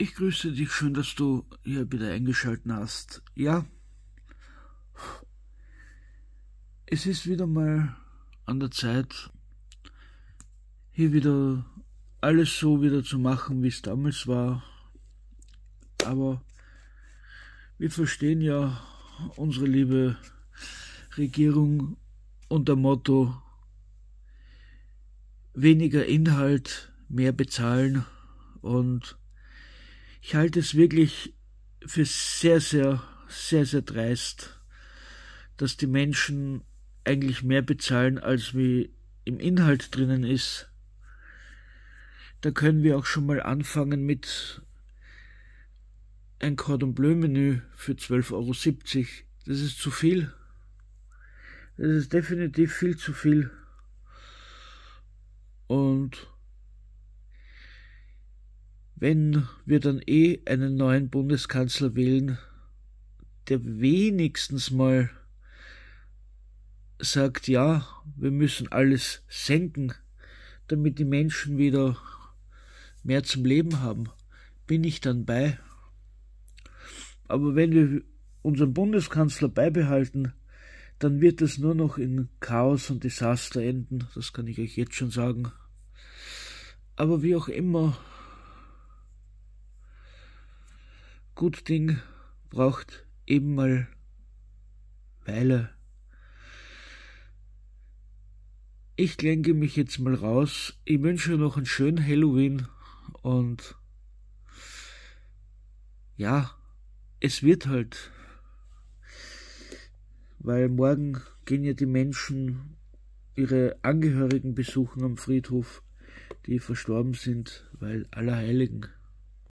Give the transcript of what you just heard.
Ich grüße dich, schön, dass du hier wieder eingeschalten hast. Ja, es ist wieder mal an der Zeit, hier wieder alles so wieder zu machen, wie es damals war. Aber wir verstehen ja unsere liebe Regierung unter Motto weniger Inhalt, mehr bezahlen und ich halte es wirklich für sehr, sehr, sehr, sehr dreist, dass die Menschen eigentlich mehr bezahlen, als wie im Inhalt drinnen ist. Da können wir auch schon mal anfangen mit ein Cordon Bleu Menü für 12,70 Euro. Das ist zu viel. Das ist definitiv viel zu viel. Und wenn wir dann eh einen neuen Bundeskanzler wählen, der wenigstens mal sagt, ja, wir müssen alles senken, damit die Menschen wieder mehr zum Leben haben, bin ich dann bei. Aber wenn wir unseren Bundeskanzler beibehalten, dann wird es nur noch in Chaos und Desaster enden, das kann ich euch jetzt schon sagen. Aber wie auch immer, gut Ding braucht eben mal Weile. Ich lenke mich jetzt mal raus. Ich wünsche noch einen schönen Halloween und ja, es wird halt, weil morgen gehen ja die Menschen ihre Angehörigen besuchen am Friedhof, die verstorben sind, weil Allerheiligen.